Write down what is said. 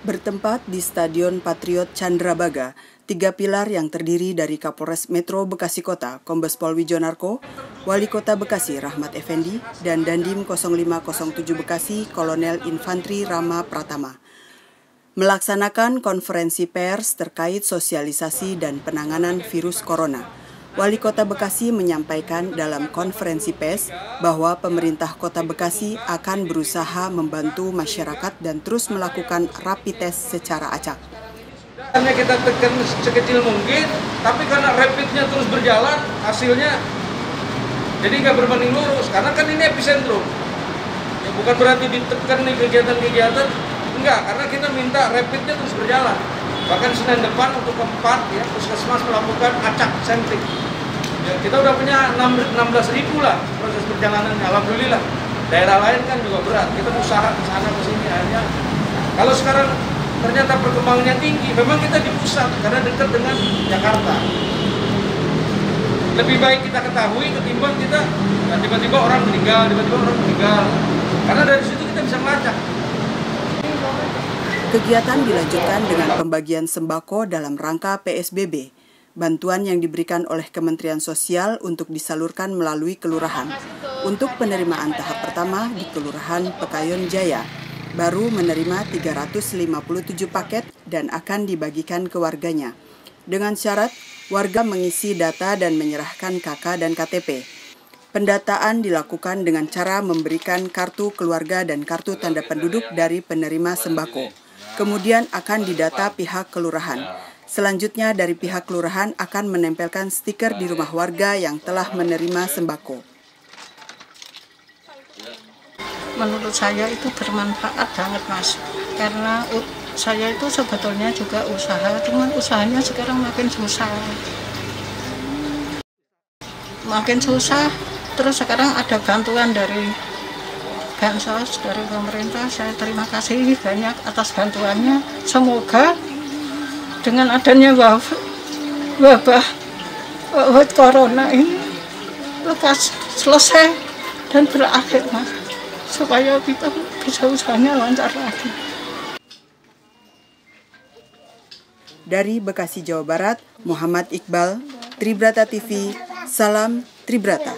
Bertempat di Stadion Patriot Chandrabaga, tiga pilar yang terdiri dari Kapolres Metro Bekasi Kota, Kombes Pol Wijonarko, Wali Kota Bekasi Rahmat Effendi, dan Dandim 0507 Bekasi Kolonel Infantri Rama Pratama. Melaksanakan konferensi pers terkait sosialisasi dan penanganan virus corona. Wali Kota Bekasi menyampaikan dalam konferensi pers bahwa pemerintah Kota Bekasi akan berusaha membantu masyarakat dan terus melakukan rapid test secara acak. Hanya kita tekan sekecil mungkin, tapi karena rapidnya terus berjalan, hasilnya jadi nggak berbanding lurus, karena kan ini epicentrum. Ya, bukan berarti ditekan nih kegiatan-kegiatan, enggak, karena kita minta rapidnya terus berjalan. Bahkan Senin depan untuk keempat ya puskesmas melakukan acak sampling. Ya, kita udah punya 16 ribu lah proses perjalanan. Alhamdulillah. Daerah lain kan juga berat. Kita usaha ke sana ke sini hanya kalau sekarang ternyata perkembangannya tinggi, memang kita di pusat karena dekat dengan Jakarta. Lebih baik kita ketahui ketimbang kita nah, tiba-tiba orang meninggal, tiba-tiba orang meninggal. Karena dari situ kita bisa melacak. Kegiatan dilanjutkan dengan pembagian sembako dalam rangka PSBB. Bantuan yang diberikan oleh Kementerian Sosial untuk disalurkan melalui kelurahan. Untuk penerimaan tahap pertama di Kelurahan Pekayon Jaya, baru menerima 357 paket dan akan dibagikan ke warganya. Dengan syarat, warga mengisi data dan menyerahkan KK dan KTP. Pendataan dilakukan dengan cara memberikan kartu keluarga dan kartu tanda penduduk dari penerima sembako kemudian akan didata pihak kelurahan. Selanjutnya dari pihak kelurahan akan menempelkan stiker di rumah warga yang telah menerima sembako. Menurut saya itu bermanfaat banget mas, karena saya itu sebetulnya juga usaha, cuman usahanya sekarang makin susah. Makin susah, terus sekarang ada bantuan dari bansos dari pemerintah saya terima kasih banyak atas bantuannya. Semoga dengan adanya wabah wabah, corona ini lekas selesai dan berakhir mas. Supaya kita bisa usahanya lancar lagi. Dari Bekasi Jawa Barat Muhammad Iqbal Tribrata TV Salam Tribrata